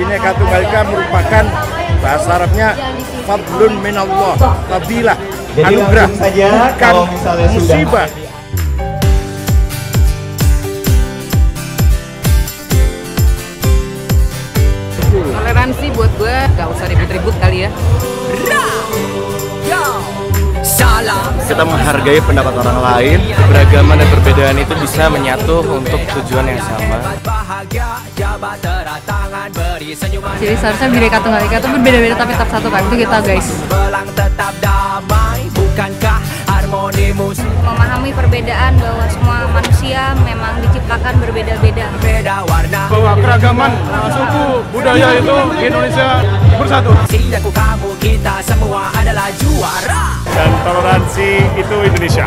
Bineka Tunggal Ika merupakan bahasa Arabnya fadlun minallah, fadilah, anugerah, bukan musibah. Toleransi buat gue gak usah ribut-ribut kali ya. kita menghargai pendapat orang lain, keberagaman dan perbedaan itu bisa menyatu untuk tujuan yang sama. Jadi seharusnya Bineka Tunggal Ika itu berbeda-beda tapi tetap satu kan. Itu kita guys. memahami perbedaan bahwa semua manusia memang diciptakan berbeda-beda. bahwa keragaman suku budaya itu Indonesia bersatu. Dan toleransi itu Indonesia.